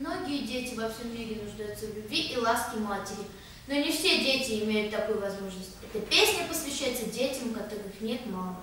Многие дети во всем мире нуждаются в любви и ласке матери. Но не все дети имеют такую возможность. Эта песня посвящается детям, у которых нет мамы.